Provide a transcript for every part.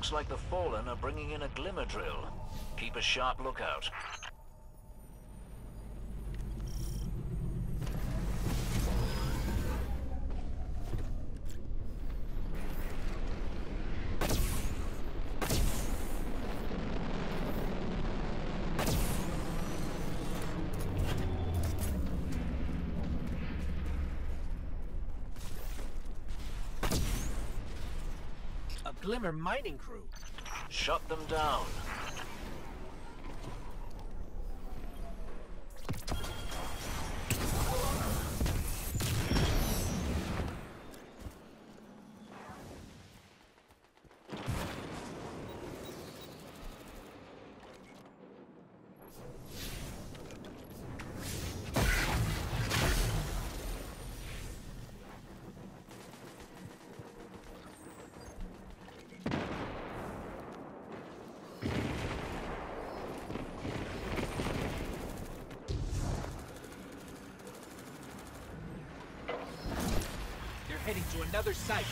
Looks like the Fallen are bringing in a glimmer drill. Keep a sharp lookout. Glimmer mining crew. Shut them down. To another site.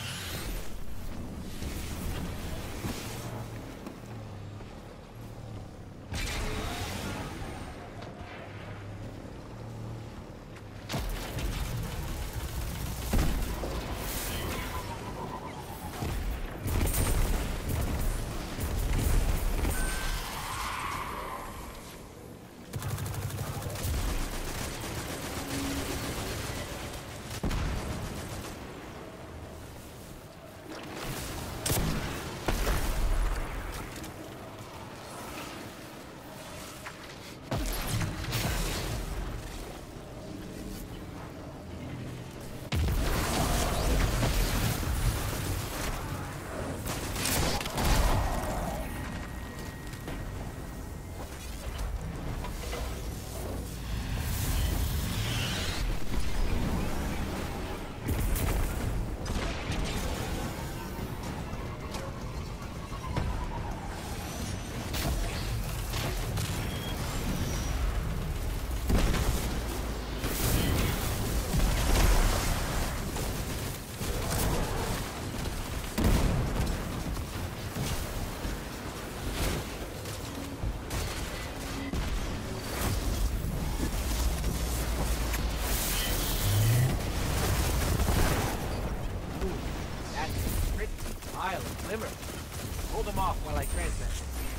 Hold them off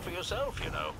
for yourself, you know.